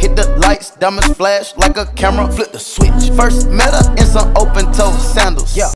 Hit the lights, diamonds flash like a camera, flip the switch. First met her in some